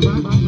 Bye-bye.